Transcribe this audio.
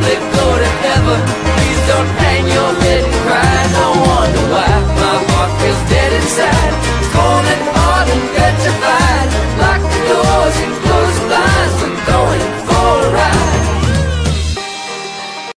public go to heaven Please don't hang your head and cry. No wonder why my heart feels dead inside. It's cold